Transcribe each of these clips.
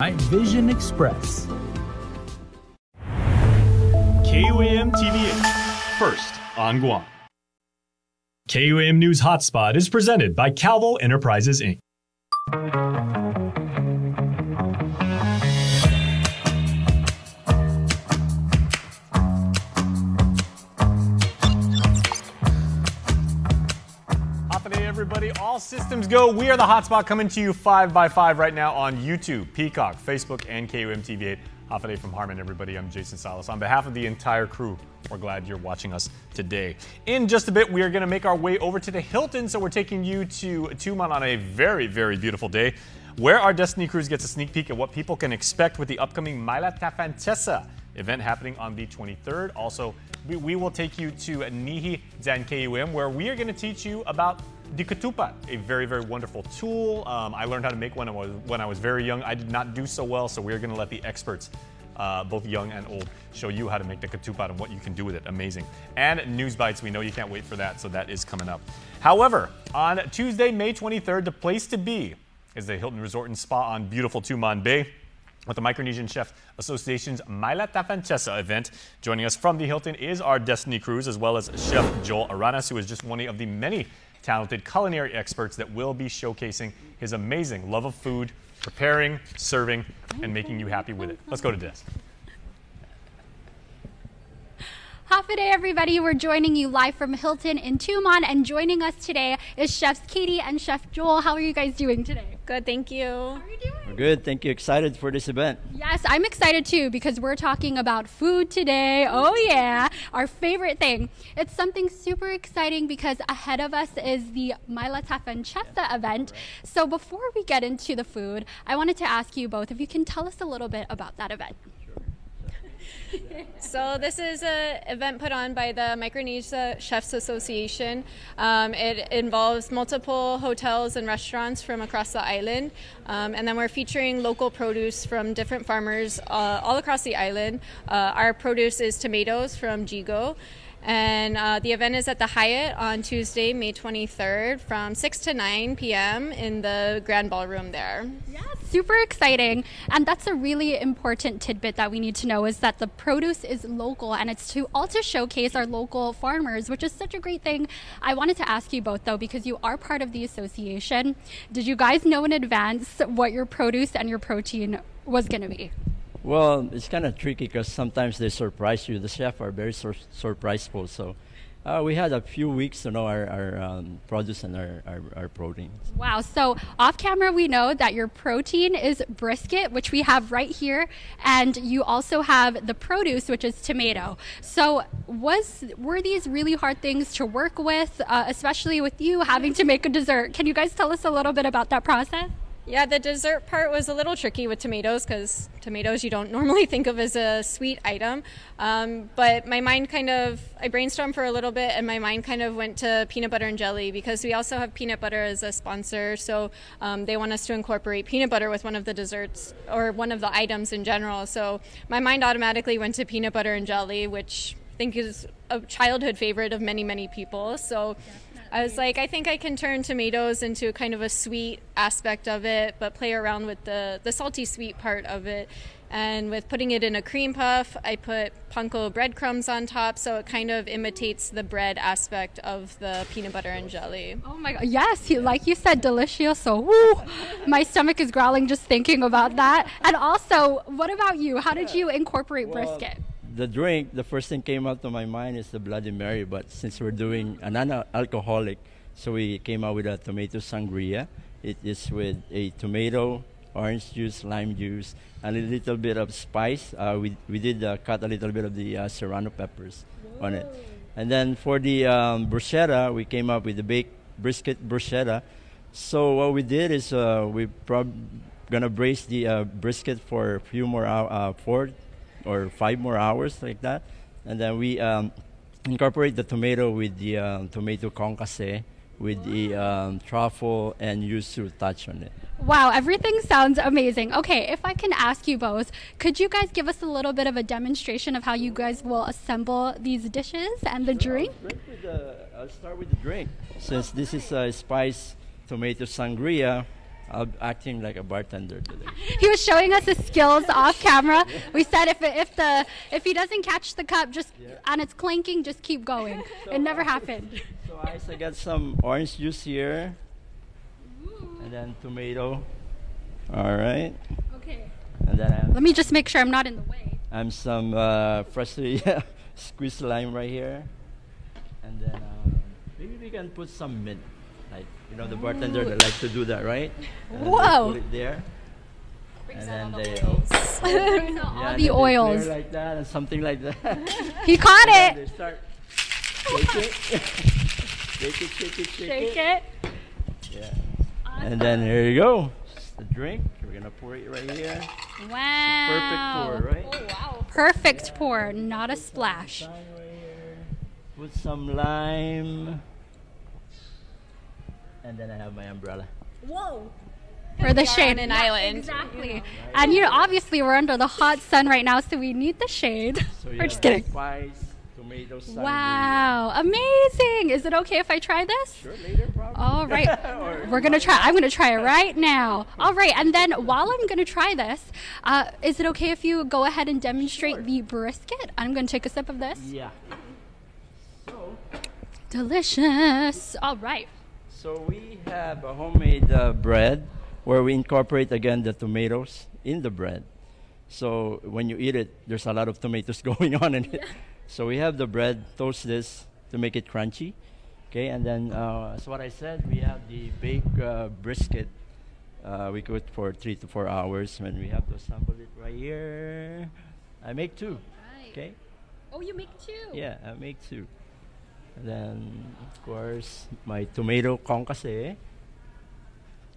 Night Vision Express. KUAM TV8, first on Guam. KUAM News Hotspot is presented by Calvo Enterprises, Inc. everybody. All systems go. We are the hotspot coming to you 5 by 5 right now on YouTube, Peacock, Facebook, and KUAM TV8. Hafa from Harmon, everybody. I'm Jason Salas. On behalf of the entire crew, we're glad you're watching us today. In just a bit, we are going to make our way over to the Hilton, so we're taking you to Tumon on a very, very beautiful day, where our Destiny Cruz gets a sneak peek at what people can expect with the upcoming Maila Ta Francesa event happening on the 23rd. Also, we, we will take you to Nihi Zan KUAM, where we are going to teach you about the ketupat, a very, very wonderful tool. Um, I learned how to make one when I, was, when I was very young. I did not do so well, so we're going to let the experts, uh, both young and old, show you how to make the ketupat and what you can do with it. Amazing. And News Bites, we know you can't wait for that, so that is coming up. However, on Tuesday, May 23rd, the place to be is the Hilton Resort and Spa on beautiful Tumon Bay with the Micronesian Chef Association's Maila Ta Francesa event. Joining us from the Hilton is our Destiny Cruz, as well as Chef Joel Aranas, who is just one of the many talented culinary experts that will be showcasing his amazing love of food, preparing, serving, and making you happy with it. Let's go to Des. Hafa day, everybody. We're joining you live from Hilton in Tumon, and joining us today is Chefs Katie and Chef Joel. How are you guys doing today? Good, thank you. How are you doing? We're good, thank you. Excited for this event. Yes, I'm excited too because we're talking about food today. Oh, yeah, our favorite thing. It's something super exciting because ahead of us is the Maila Ta Francesa event. So before we get into the food, I wanted to ask you both if you can tell us a little bit about that event so this is an event put on by the Micronesia Chefs Association. Um, it involves multiple hotels and restaurants from across the island, um, and then we're featuring local produce from different farmers uh, all across the island. Uh, our produce is tomatoes from Yigo. And uh, the event is at the Hyatt on Tuesday, May 23rd from 6 to 9 p.m. in the Grand Ballroom there. Yeah, super exciting. And that's a really important tidbit that we need to know is that the produce is local and it's to also showcase our local farmers, which is such a great thing. I wanted to ask you both though, because you are part of the association. Did you guys know in advance what your produce and your protein was going to be? Well, it's kind of tricky because sometimes they surprise you. The chefs are very sur- surpriseful. So uh, we had a few weeks to know our, our um, produce and our, our, our, proteins. Wow. So off camera, we know that your protein is brisket, which we have right here. And you also have the produce, which is tomato. So was were these really hard things to work with, uh, especially with you having to make a dessert? Can you guys tell us a little bit about that process? Yeah, the dessert part was a little tricky with tomatoes because tomatoes you don't normally think of as a sweet item. Um, but my mind kind of, I brainstormed for a little bit and my mind kind of went to peanut butter and jelly because we also have peanut butter as a sponsor. So um, they want us to incorporate peanut butter with one of the desserts or one of the items in general. So my mind automatically went to peanut butter and jelly, which I think is a childhood favorite of many, many people. So. Yeah I was like, I think I can turn tomatoes into kind of a sweet aspect of it, but play around with the, the salty sweet part of it. And with putting it in a cream puff, I put panko breadcrumbs on top, so it kind of imitates the bread aspect of the peanut butter and jelly. Oh my god! Yes, like you said, delicious. So, woo, my stomach is growling just thinking about that. And also, what about you? How did you incorporate well, brisket? The drink, the first thing came up to my mind is the Bloody Mary. But since we're doing an alcoholic, so we came out with a tomato sangria. It is with a tomato, orange juice, lime juice, and a little bit of spice. Uh, we we did uh, cut a little bit of the uh, serrano peppers Whoa. on it, and then for the um, bruschetta, we came up with the baked brisket bruschetta. So what we did is uh, we prob gonna braise the uh, brisket for a few more hours, uh, four or five more hours like that. And then we um, incorporate the tomato with the um, tomato concasse with the um, truffle and yuzu touch on it. Wow, everything sounds amazing. Okay, if I can ask you both, could you guys give us a little bit of a demonstration of how you guys will assemble these dishes and the drink? I'll, the, I'll start with the drink. Since this is a spice tomato sangria, I'm acting like a bartender today. He was showing us his skills off camera. We said if it, if the if he doesn't catch the cup, just and it's clinking, just keep going. It never happened. So I got some orange juice here, and then tomato. All right, Okay. and then I have, Let me just make sure I'm not in the way. I'm some uh, freshly squeezed lime right here, and then um, maybe we can put some mint, you know the bartender that likes to do that, right? And then they Whoa. Put it there. And then they all yeah, and the then oils. clear like that and something like that. He caught it. they start shake it, shake it, shake it, shake, Shake it. it. Yeah. And then here you go. It's the drink. We're gonna pour it right here. Wow. Perfect pour, right? Oh wow. Perfect pour, not a splash. Lime right here. Put some lime. And then I have my umbrella. Whoa. For the We are shade. on an Yeah, island. Exactly. And you know, obviously we're under the hot sun right now, so we need the shade. So We're just kidding. Spice, tomato. Wow, amazing! Is it okay if I try this? Sure, later probably. All right, we're gonna try. I'm gonna try it right now. All right, and then while I'm gonna try this, uh, is it okay if you go ahead and demonstrate the brisket? I'm gonna take a sip of this. Yeah. So, Delicious. All right. So we have a homemade uh, bread where we incorporate again the tomatoes in the bread. So when you eat it, there's a lot of tomatoes going on in it. So we have the bread, toast this to make it crunchy. Okay, and then uh, as what I said, we have the baked uh, brisket. Uh, we cook it for three to four hours. When we have to assemble it right here, I make two. Okay. Oh, you make two. Yeah, I make two. And then, of course, my tomato kasi.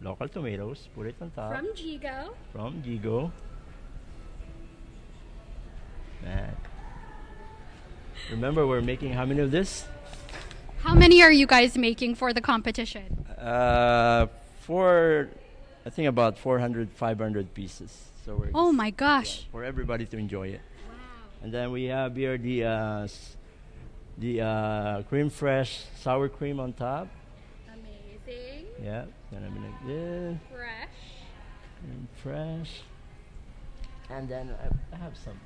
Local tomatoes. Put it on top. From Yigo. From Yigo. That. Remember, we're making how many of this? How many are you guys making for the competition? Uh, for, I think about 400, 500 pieces. So we're Oh my gosh. for everybody to enjoy it. And then we have here the uh, the uh, crème fraîche sour cream on top. Amazing. Yeah, then I'm gonna this Fresh. crème fraîche, and then I, have some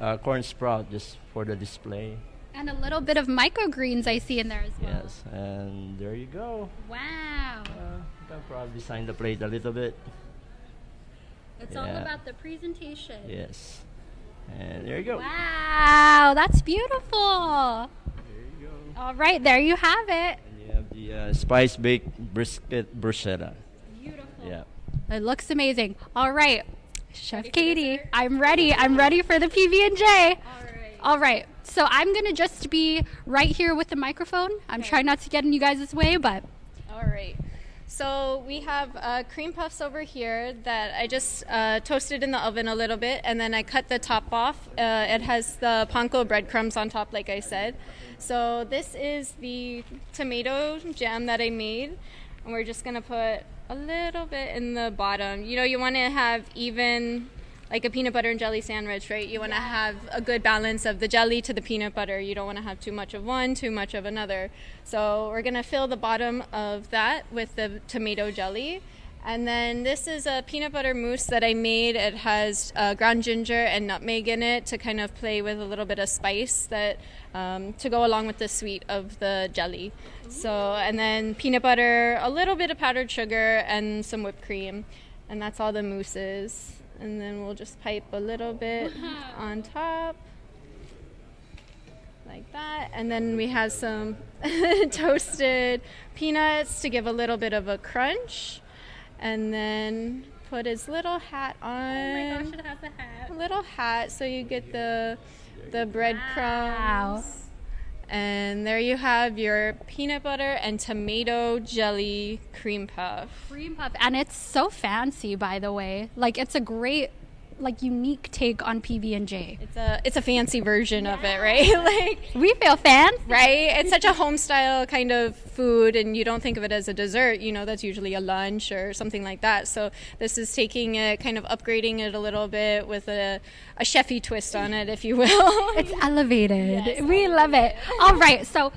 uh, corn sprout just for the display. And a little bit of microgreens I see in there as well. Yes, and there you go. Wow. Uh, can probably design the plate a little bit. It's all about the presentation. Yes, and there you go. Wow, that's beautiful. There you go. All right, there you have it. And you have the uh, spice baked brisket bruschetta. Beautiful. Yeah. It looks amazing. All right, Chef Katie, I'm ready. I'm ready for the PB and J. All right. All right. So I'm gonna just be right here with the microphone. I'm Okay. trying not to get in you guys' way, but All right. So we have uh, cream puffs over here that I just uh, toasted in the oven a little bit, and then I cut the top off. Uh, it has the panko breadcrumbs on top, like I said. So this is the tomato jam that I made, and we're just gonna put a little bit in the bottom. You know, you want to have even. Like a peanut butter and jelly sandwich, right? You want to have a good balance of the jelly to the peanut butter. You don't want to have too much of one, too much of another. So we're gonna fill the bottom of that with the tomato jelly. And then this is a peanut butter mousse that I made. It has uh, ground ginger and nutmeg in it to kind of play with a little bit of spice that um, to go along with the sweet of the jelly. So and then peanut butter, a little bit of powdered sugar, and some whipped cream, and that's all the mousse is. And then we'll just pipe a little bit on top like that. And then we have some toasted peanuts to give a little bit of a crunch. And then put his little hat oh on. Oh it has a hat. A little hat so you get the the breadcrumbs. And there you have your peanut butter and tomato jelly cream puff. Cream puff, and it's so fancy, by the way. Like it's a great, like unique take on PB and J. It's a it's a fancy version of it, right? like We feel fancy. right? It's such a home style kind of food, and you don't think of it as a dessert. You know, that's usually a lunch or something like that. So this is taking it, kind of upgrading it a little bit with a a chefy twist on it, if you will. It's elevated. Yes, we love it. All right, so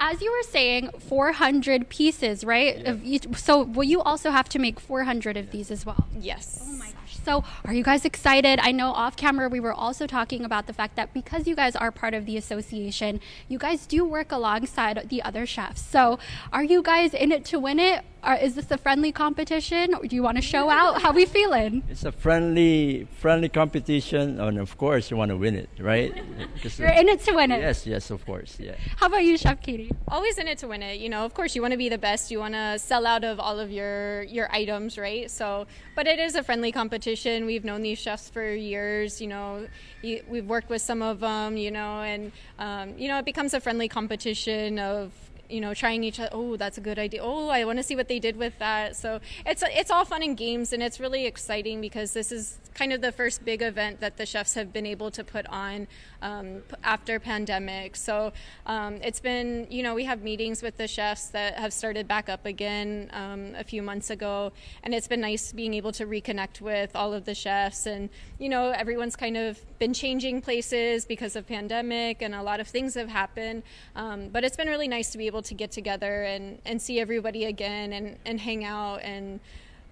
as you were saying, 400 pieces, right? Yeah. Each, so will you also have to make 400 of these as well? Yes. Oh my. So, are you guys excited? I know off camera we were also talking about the fact that because you guys are part of the association, you guys do work alongside the other chefs. So, are you guys in it to win it? Or is this a friendly competition? Or do you want to show out? How we feeling? It's a friendly, friendly competition, and of course you want to win it, right? You're in it to win it. Yes, yes, of course, yeah. How about you, Chef Katie? always in it to win it. You know, of course, you want to be the best. You want to sell out of all of your your items, right? So, but it is a friendly competition. We've known these chefs for years. You know, we've worked with some of them. You know, and um, you know, it becomes a friendly competition of you know trying each other oh that's a good idea. Oh i want to see what they did with that. So it's it's all fun and games and it's really exciting because this is kind of the first big event that the chefs have been able to put on um, after pandemic. So um, it's been you know we have meetings with the chefs that have started back up again um, a few months ago and it's been nice being able to reconnect with all of the chefs and you know everyone's kind of been changing places because of pandemic and a lot of things have happened um, but it's been really nice to be able to get together and, and see everybody again and, and hang out and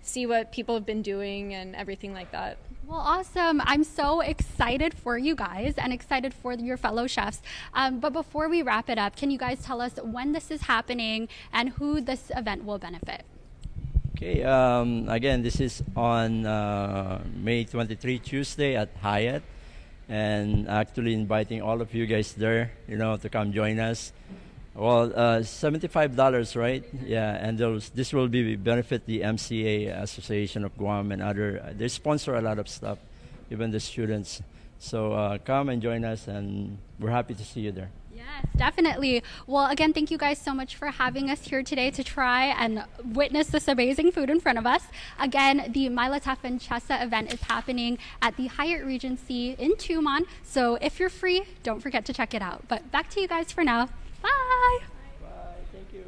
see what people have been doing and everything like that Well, awesome. I'm so excited for you guys and excited for your fellow chefs. Um, but before we wrap it up, can you guys tell us when this is happening and who this event will benefit? Okay, um, again, this is on uh, May 23, Tuesday at Hyatt, and actually inviting all of you guys there, you know, to come join us. Well, uh, seventy-five dollars, right? Yeah, and those this will be benefit the MCA Association of Guam and other. Uh, they sponsor a lot of stuff, even the students. So uh, come and join us, and we're happy to see you there. Yes, definitely. Well, again, thank you guys so much for having us here today to try and witness this amazing food in front of us. Again, the Milataf and event is happening at the Hyatt Regency in Tumon. So if you're free, don't forget to check it out. But back to you guys for now. Bye. Bye. Thank you.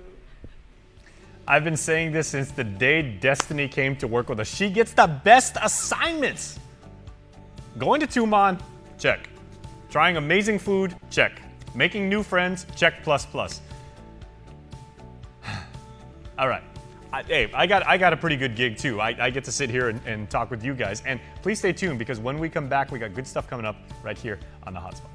I've been saying this since the day Destiny came to work with us. She gets the best assignments. Going to Tumon, check. Trying amazing food, check. Making new friends, check plus plus. All right. I, hey, I got I got a pretty good gig too. I, I get to sit here and, and talk with you guys. And please stay tuned because when we come back, we got good stuff coming up right here on the Hotspot.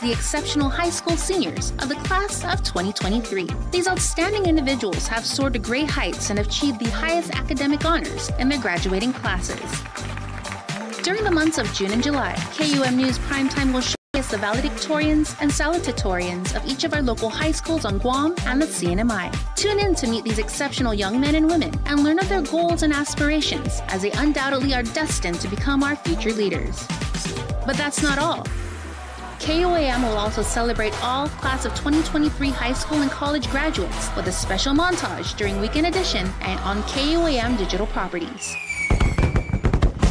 The exceptional high school seniors of the class of 2023. These outstanding individuals have soared to great heights and achieved the highest academic honors in their graduating classes. During the months of June and July, KUAM News Primetime will showcase the valedictorians and salutatorians of each of our local high schools on Guam and the CNMI. Tune in to meet these exceptional young men and women and learn of their goals and aspirations as they undoubtedly are destined to become our future leaders. But that's not all. KUAM will also celebrate all class of 2023 high school and college graduates with a special montage during Weekend Edition and on KUAM digital properties.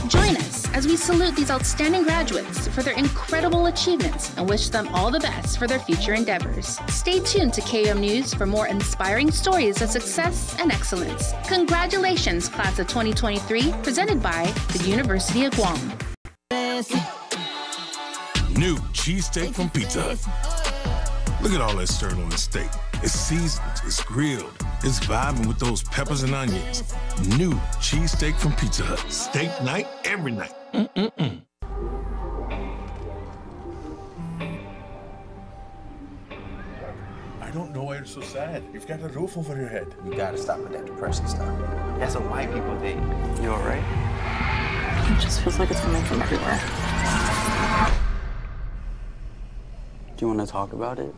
Join us as we salute these outstanding graduates for their incredible achievements and wish them all the best for their future endeavors. Stay tuned to KUAM News for more inspiring stories of success and excellence. Congratulations, class of 2023, presented by the University of Guam. New cheesesteak from Pizza Hut. Look at all that stirred on the steak. It's seasoned, it's grilled, it's vibing with those peppers and onions. New cheesesteak from Pizza Hut. Steak night every night. Mm-mm-mm. I don't know why you're so sad. You've got a roof over your head. You gotta stop with that depression stuff. That's a white people thing. You alright? It just feels like it's coming from everywhere. Do you wanna talk about it?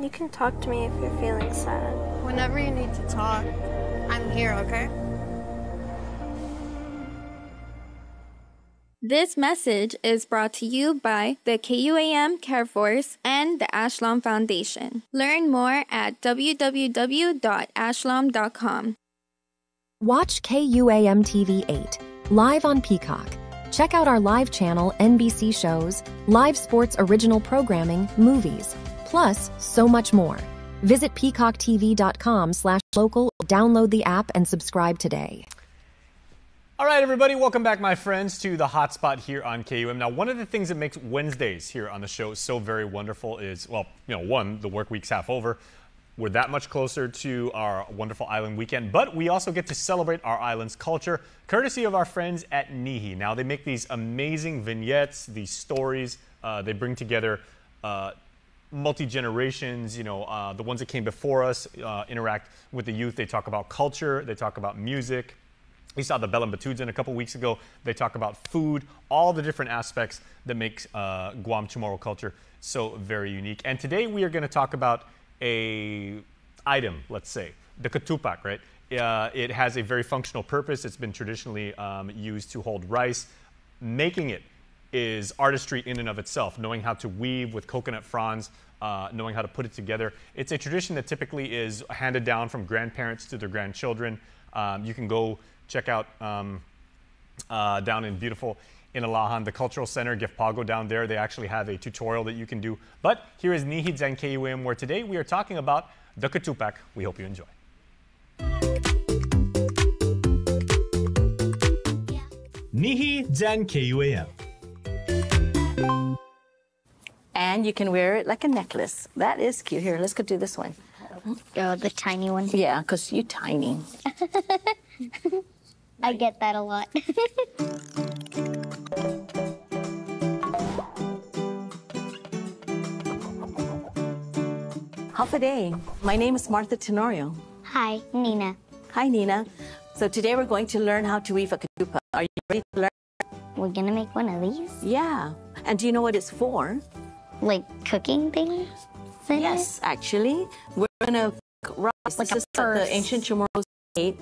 You can talk to me if you're feeling sad. Whenever you need to talk, I'm here, okay? This message is brought to you by the KUAM Care Force and the Ashlam Foundation. Learn more at www.ashlam.com. Watch KUAM TV 8 live on Peacock. Check out our live channel, NBC shows, live sports original programming, movies, plus so much more. Visit peacocktv.com slash local, download the app, and subscribe today. All right, everybody, welcome back, my friends, to the hotspot here on KUAM. Now, one of the things that makes Wednesdays here on the show so very wonderful is, well, you know, one, the work week's half over. We're that much closer to our wonderful island weekend, but we also get to celebrate our island's culture, courtesy of our friends at Nihi. Now, they make these amazing vignettes, these stories. Uh, they bring together uh, multi generations, you know, uh, the ones that came before us uh, interact with the youth. They talk about culture, they talk about music. We saw the Bellum in a couple weeks ago. They talk about food, all the different aspects that makes uh, Guam Chamorro culture so very unique. And today we are going to talk about a item, let's say, the katupak, right? Uh, it has a very functional purpose. It's been traditionally um, used to hold rice. Making it is artistry in and of itself, knowing how to weave with coconut fronds, uh, knowing how to put it together. It's a tradition that typically is handed down from grandparents to their grandchildren. Um, you can go check out um, uh, down in beautiful Inalahan, the Cultural Center, Gef Pa'go down there. They actually have a tutorial that you can do. But here is Nihi Zan KUAM, where today we are talking about the katupak. We hope you enjoy. Nihi Zan KUAM. And you can wear it like a necklace. That is cute. Here, let's go do this one. Oh, the tiny one. Yeah, because you're tiny. I get that a lot. How's the day? My name is Martha Tenorio. Hi, Nina. Hi, Nina. So today we're going to learn how to weave a katupa. Are you ready to learn? We're gonna make one of these? Yeah. And do you know what it's for? Like cooking things? in Yes, actually. We're gonna cook rice. Like this a is the ancient Chamorros ate.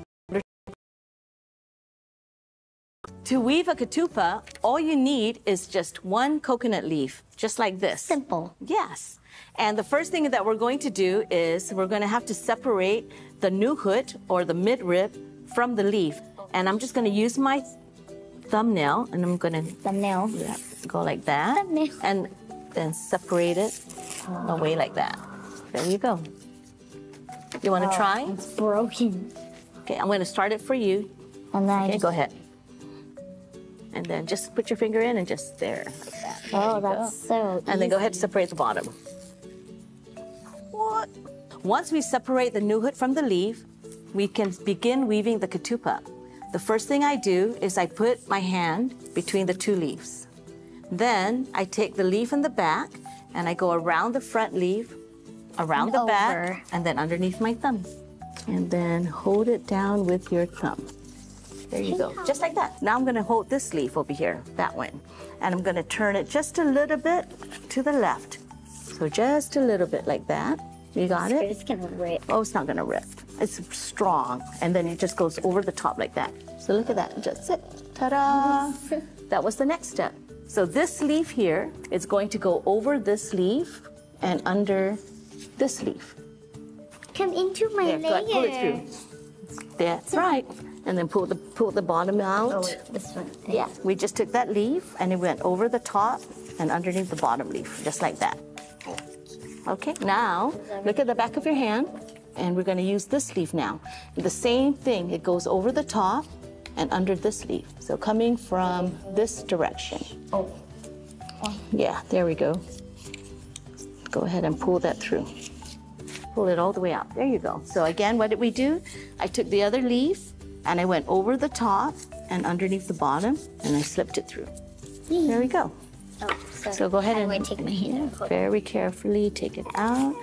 To weave a katupa, all you need is just one coconut leaf, just like this. Simple. Yes. And the first thing that we're going to do is we're going to have to separate the new hood or the midrib from the leaf. And I'm just going to use my thumbnail and I'm going to thumbnail. Yeah, go like that. Thumbnail. And then separate it away like that. There you go. You want to Oh, try? It's broken. Okay, I'm going to start it for you. And then Okay, just- go ahead. And then just put your finger in and just there. Like that. There Oh, you go. that's so And then go ahead and separate the bottom. What? Once we separate the new hood from the leaf, we can begin weaving the katupa. The first thing I do is I put my hand between the two leaves. Then I take the leaf in the back and I go around the front leaf, around And the over. back, and then underneath my thumb. And then hold it down with your thumb. There you go. Just like that. Now I'm going to hold this leaf over here, that one. And I'm going to turn it just a little bit to the left. So just a little bit like that. You got it? It's gonna rip. Oh, it's not going to rip. It's strong. And then it just goes over the top like that. So look at that. Just it. Ta-da! that was the next step. So this leaf here is going to go over this leaf and under this leaf. Come into my There, ahead, pull it through. That's right. And then pull the pull the bottom out. Oh, this one. Yeah, we just took that leaf and it went over the top and underneath the bottom leaf, just like that. Okay, now look at the back of your hand and we're going to use this leaf now. The same thing, it goes over the top and under this leaf. So coming from this direction. Oh. Yeah, there we go. Go ahead and pull that through. Pull it all the way out. There you go. So again, what did we do? I took the other leaf and I went over the top and underneath the bottom and I slipped it through. There we go. Oh, so, go ahead and take my hand out. very carefully take it out.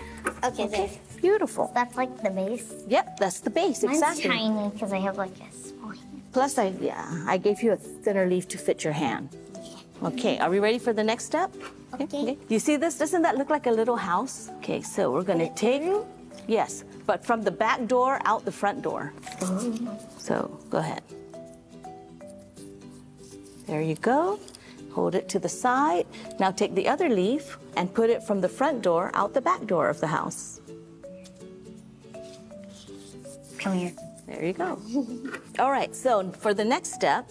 Okay, there. Beautiful. That's like the base. Yep, that's the base, Mine's exactly. tiny because I have like a small hand. Plus, I yeah, I gave you a thinner leaf to fit your hand. Okay, are we ready for the next step? Okay. You see this? Doesn't that look like a little house? Okay, so we're gonna take, yes, but from the back door out the front door. Oh. So go ahead. There you go. Hold it to the side. Now take the other leaf and put it from the front door out the back door of the house. Come here. There you go. All right, so for the next step,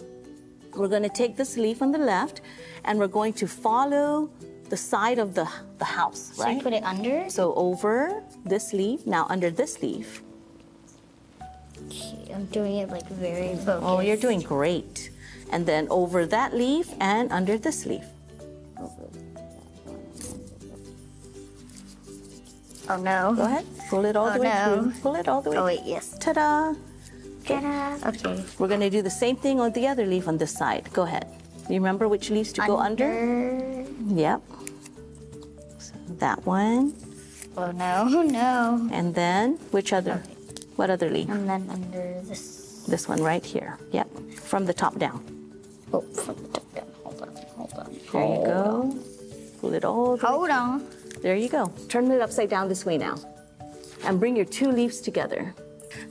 we're going to take this leaf on the left and we're going to follow the side of the, the house, So right? you put it under? So over this leaf, now under this leaf. Okay, I'm doing it like very focused. Oh, you're doing great. And then over that leaf and under this leaf. Oh no. Go ahead. Pull it all Oh, the way no. through. Pull it all the way. Oh wait, yes. Ta-da. Ta-da. Okay. We're going to do the same thing on the other leaf on this side. Go ahead. You remember which leaves to go under? Yep. So that one. Oh no, oh, no. And then which other? What other leaf? And then under this. This one right here. Yep. From the top down. There you go. Pull it all. the way Hold on. There you go. Turn it upside down this way now. And bring your two leaves together.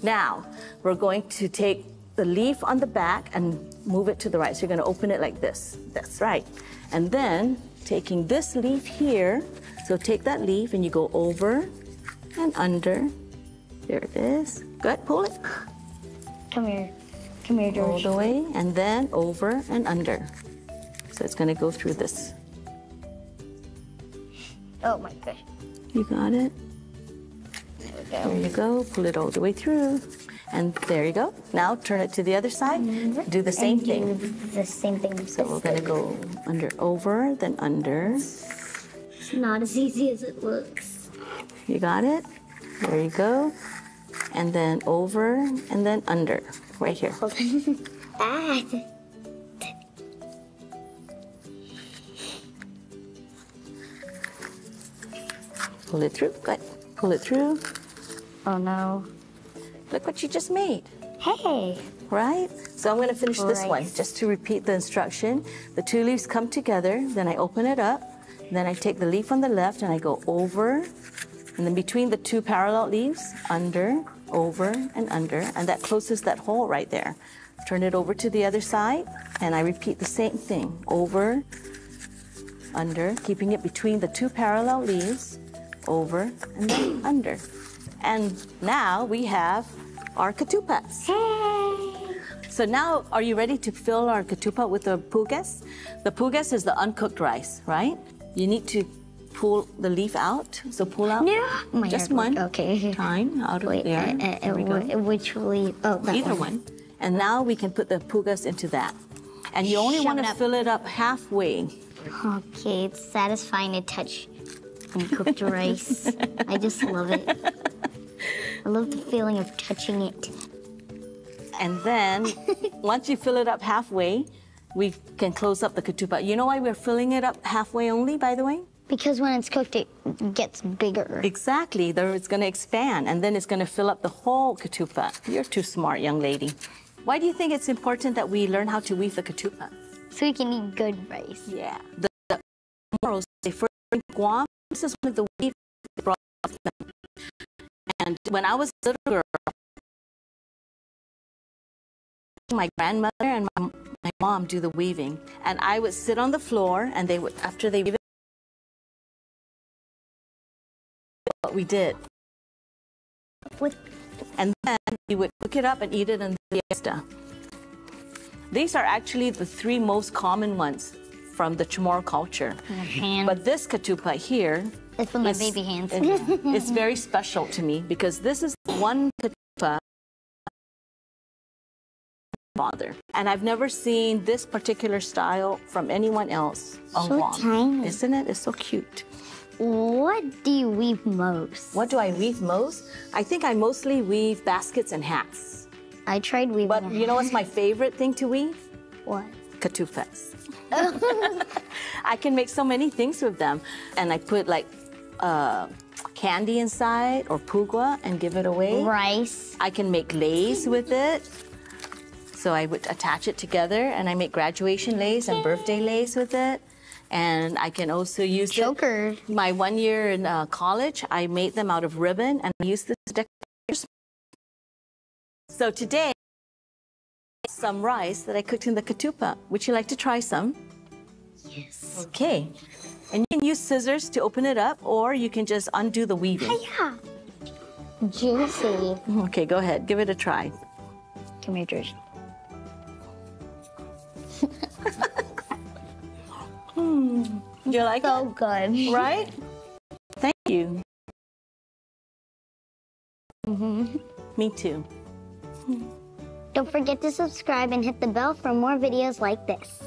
Now, we're going to take the leaf on the back and move it to the right. So you're going to open it like this. That's right. And then taking this leaf here, so take that leaf and you go over and under. There it is. Good. Pull it. Come here. Come here, George. All the way. And then over and under. So it's going to go through this. Oh my gosh. You got it? There we go. There you go. Pull it all the way through. And there you go. Now turn it to the other side. Mm-hmm. Do the same And thing. The same thing. So we're going to go under, over, then under. It's not as easy as it looks. You got it? There you go. And then over, and then under. Right here. Hold Pull it through. Good. Pull it through. Oh no. Look what you just made. Hey. Right? So I'm going to finish this one. Just to repeat the instruction. The two leaves come together, then I open it up, then I take the leaf on the left and I go over, and then between the two parallel leaves, under, over, and under, and that closes that hole right there. Turn it over to the other side, and I repeat the same thing. Over, under, keeping it between the two parallel leaves, over, and then under. And now we have our ketupats. So now, are you ready to fill our ketupat with the pugas? The pugas is the uncooked rice, right? You need to pull the leaf out. So pull out No. My just one Okay. time out of Wait, there. uh, uh, There we uh, go. which leaf? Oh, Either one. And now we can put the pugas into that. And you only Shove want to up. fill it up halfway. Okay, it's satisfying to touch uncooked rice. I just love it. I love the feeling of touching it. And then once you fill it up halfway, we can close up the ketupat. You know why we're filling it up halfway only, by the way? Because when it's cooked, it gets bigger. Exactly. There it's going to expand, and then it's going to fill up the whole ketupat. You're too smart, young lady. Why do you think it's important that we learn how to weave the ketupat? So we can eat good rice. Yeah. The, the morals say first Guam. This is one of the weave they brought them. And when I was a little girl, my grandmother and my, my mom do the weaving, and I would sit on the floor, and they would after they weave it, what we did. And then we would cook it up and eat it in the fiesta. These are actually the three most common ones from the Chamorro culture. But this ketupat here It's from my is- baby hands. it- it's very special to me because this is one ketupat father. And I've never seen this particular style from anyone else on So Guam. tiny. Isn't it? It's so cute. What do you weave most? What do I weave most? I think I mostly weave baskets and hats. I tried weaving. But you know what's my favorite thing to weave? What? Ketufas. I can make so many things with them. And I put like uh, candy inside or pugwa and give it away. Rice. I can make lace with it. So I would attach it together and I make graduation lace and birthday lace with it. And I can also use it- Choker. My one year in uh, college, I made them out of ribbon and I used this to decorate. So today, some rice that I cooked in the katupa. Would you like to try some? Yes. Okay. And you can use scissors to open it up, or you can just undo the weaving. Yeah. Juicy. Okay, go ahead. Give it a try. Come here, George. Hmm. Do you like so it? good. Right? Thank you. Mm-hmm. Me too. Don't forget to subscribe and hit the bell for more videos like this.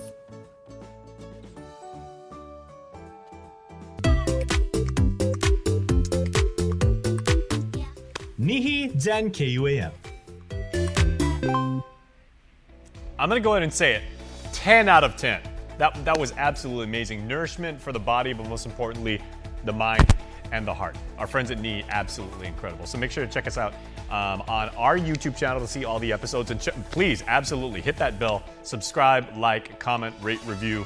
Nihi Zen KUAM. I'm gonna go ahead and say it. 10 out of 10. That, that was absolutely amazing. Nourishment for the body, but most importantly, the mind and the heart. Our friends at Knee, absolutely incredible. So make sure to check us out um, on our YouTube channel to see all the episodes. And ch- please, absolutely hit that bell, subscribe, like, comment, rate, review.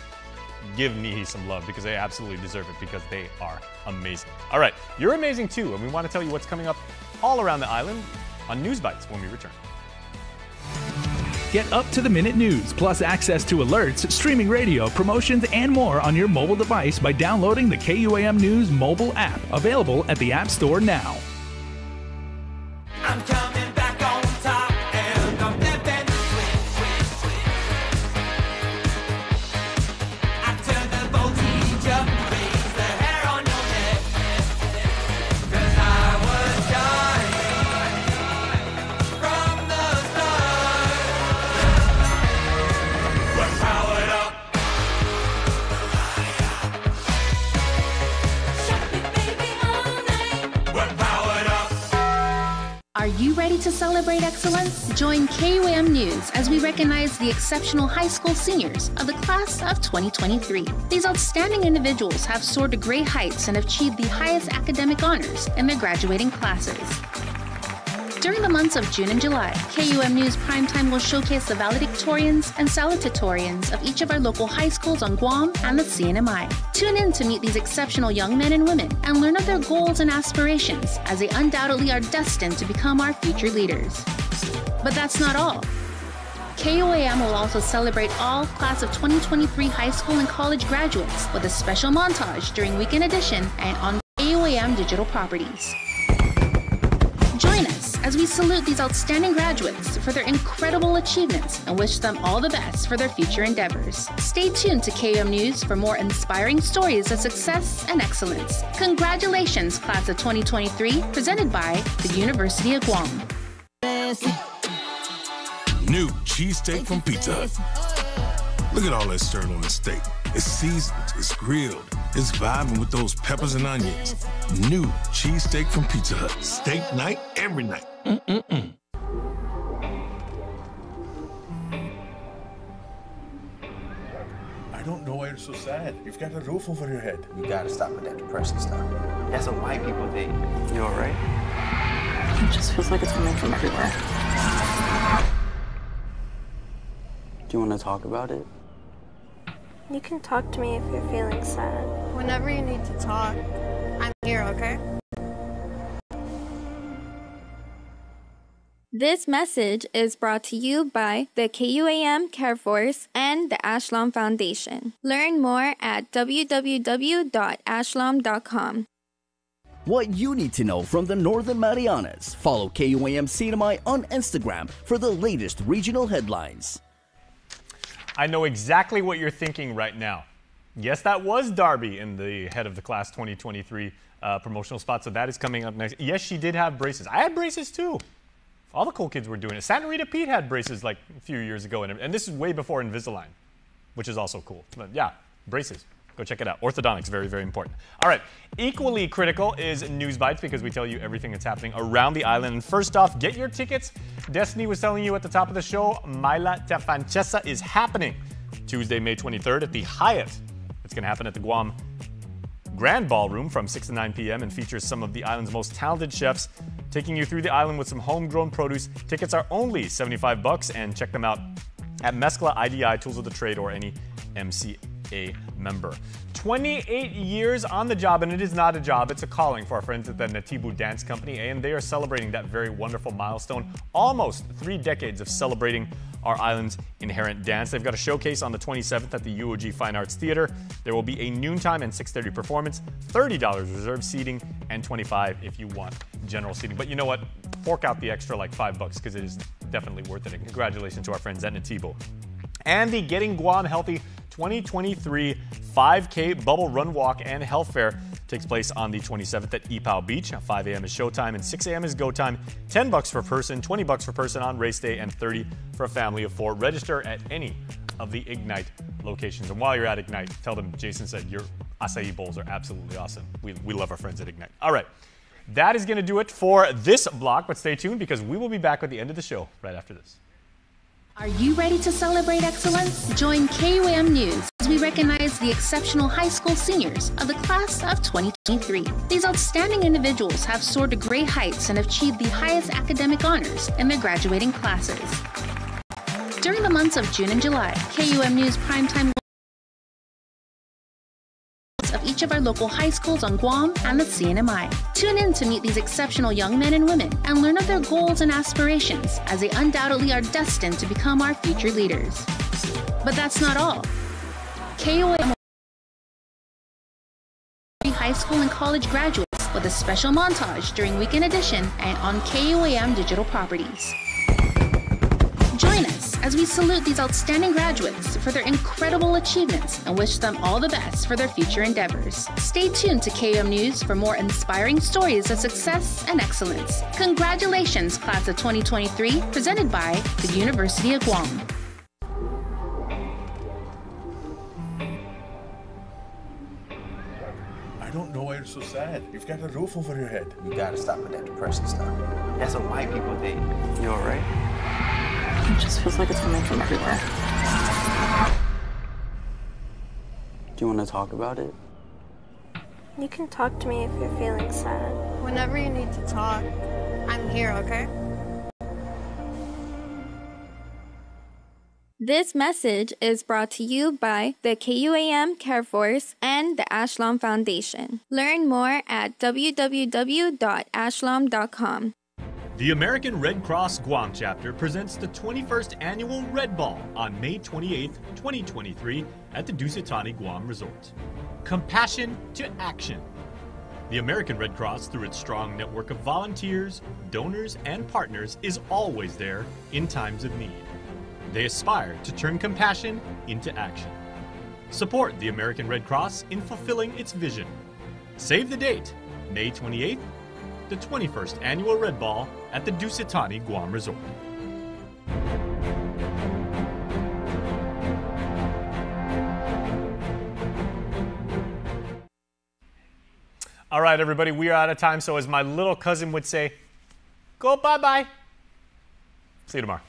Give Nihi some love because they absolutely deserve it because they are amazing. All right, you're amazing too, and we want to tell you what's coming up all around the island on News Bites when we return. Get up to the minute news, plus access to alerts, streaming radio, promotions, and more on your mobile device by downloading the KUAM News mobile app, available at the App Store now. Celebrate excellence? Join KUAM News as we recognize the exceptional high school seniors of the class of 2023. These outstanding individuals have soared to great heights and achieved the highest academic honors in their graduating classes. During the months of June and July, KUAM News Primetime will showcase the valedictorians and salutatorians of each of our local high schools on Guam and the CNMI. Tune in to meet these exceptional young men and women and learn of their goals and aspirations as they undoubtedly are destined to become our future leaders. But that's not all. KUAM will also celebrate all class of 2023 high school and college graduates with a special montage during Weekend Edition and on KUAM digital properties. Join us as we salute these outstanding graduates for their incredible achievements and wish them all the best for their future endeavors. Stay tuned to KUAM News for more inspiring stories of success and excellence. Congratulations, class of 2023, presented by the University of Guam. New cheesesteak from Pizza. Look at all that sirloin steak. It's seasoned, it's grilled, it's vibing with those peppers and onions. New cheesesteak from Pizza Hut. Steak night every night. Mm-mm-mm. I don't know why you're so sad. You've got a roof over your head. You gotta stop with that depressing stuff. That's what white people think. You alright? It just feels like it's coming from everywhere. Do you want to talk about it? You can talk to me if you're feeling sad. Whenever you need to talk, I'm here, okay? This message is brought to you by the KUAM Care Force and the Ashlam Foundation. Learn more at www.ashlam.com. What you need to know from the Northern Marianas. Follow KUAM CNMI on Instagram for the latest regional headlines. I know exactly what you're thinking right now. Yes, that was Darby in the head of the class 2023 uh, promotional spot, so that is coming up next. Yes, she did have braces. I had braces too. All the cool kids were doing it. Santa Rita Pete had braces like a few years ago, and, and this is way before Invisalign, which is also cool. But yeah, braces. Go check it out. Orthodontics, very, very important. All right, equally critical is News Bites because we tell you everything that's happening around the island. And first off, get your tickets. Destiny was telling you at the top of the show, Maila Te Francesa is happening Tuesday, May 23rd at the Hyatt. It's going to happen at the Guam Grand Ballroom from 6 to 9 p.m. and features some of the island's most talented chefs taking you through the island with some homegrown produce. Tickets are only 75 bucks and check them out at Mescla IDI, Tools of the Trade, or any MCA member. 28 years on the job, and it is not a job, it's a calling for our friends at the Natibu Dance Company, and they are celebrating that very wonderful milestone. Almost three decades of celebrating our island's inherent dance. They've got a showcase on the 27th at the UOG Fine Arts Theater. There will be a noontime and 6:30 performance, $30 reserved seating, and 25 if you want general seating. But you know what? Fork out the extra like five bucks because it is definitely worth it. And congratulations to our friends at Tebow. And the Getting Guam Healthy 2023 5K Bubble Run Walk and Health Fair takes place on the 27th at Ypao Beach. 5 a.m. is showtime and 6 a.m. is go time. 10 bucks per person, 20 bucks per person on race day, and 30 for a family of four. Register at any of the Ignite locations. And while you're at Ignite, tell them Jason said your acai bowls are absolutely awesome. We, we love our friends at Ignite. All right. That is going to do it for this block, but stay tuned because we will be back at the end of the show right after this. Are you ready to celebrate excellence? Join KUAM News as we recognize the exceptional high school seniors of the class of 2023. These outstanding individuals have soared to great heights and achieved the highest academic honors in their graduating classes. During the months of June and July, KUAM News Primetime of each of our local high schools on Guam and the CNMI. Tune in to meet these exceptional young men and women and learn of their goals and aspirations as they undoubtedly are destined to become our future leaders. But that's not all. KOA high school and college graduates with a special montage during Weekend Edition and on KUAM digital properties. Join us as we salute these outstanding graduates for their incredible achievements and wish them all the best for their future endeavors. Stay tuned to KUAM News for more inspiring stories of success and excellence. Congratulations, class of 2023, presented by the University of Guam. I don't know why you're so sad. You've got a roof over your head. You gotta stop with that depression stuff. That's what white people think. You alright? It just feels like it's coming from everywhere. Do you want to talk about it? You can talk to me if you're feeling sad. Whenever you need to talk, I'm here, okay? This message is brought to you by the KUAM Care Force and the Ashlam Foundation. Learn more at www.ashlam.com. The American Red Cross Guam chapter presents the 21st annual Red Ball on May 28, 2023 at the Dusit Thani Guam Resort. Compassion to action. The American Red Cross, through its strong network of volunteers, donors, and partners, is always there in times of need. They aspire to turn compassion into action. Support the American Red Cross in fulfilling its vision. Save the date, May 28th, the 21st annual Red Ball at the Dusit Thani Guam Resort. All right, everybody, we are out of time. So, as my little cousin would say, go bye bye. See you tomorrow.